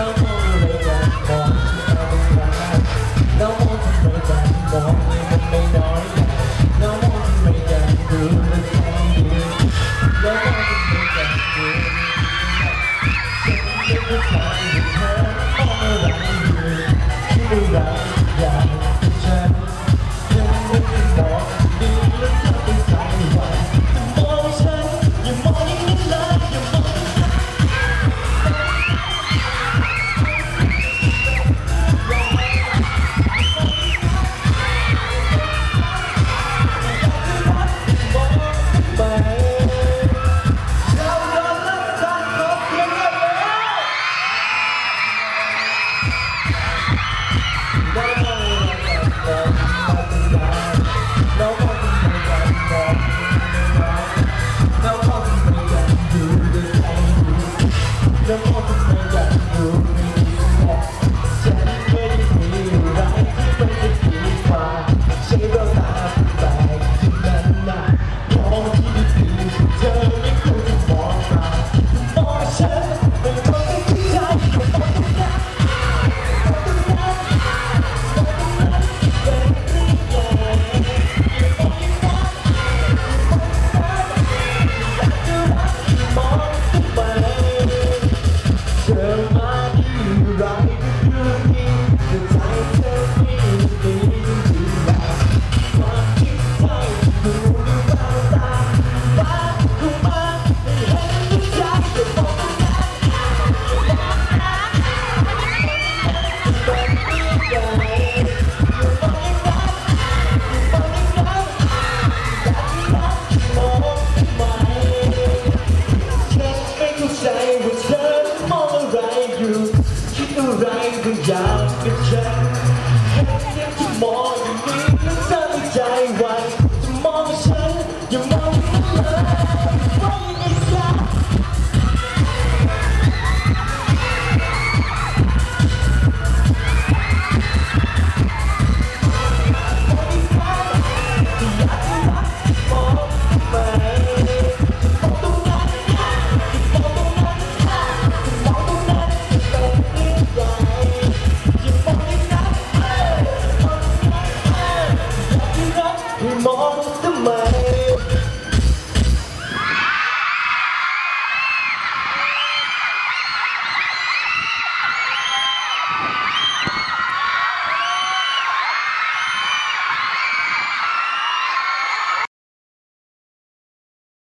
Don't want to play back, Don't want to play back, no.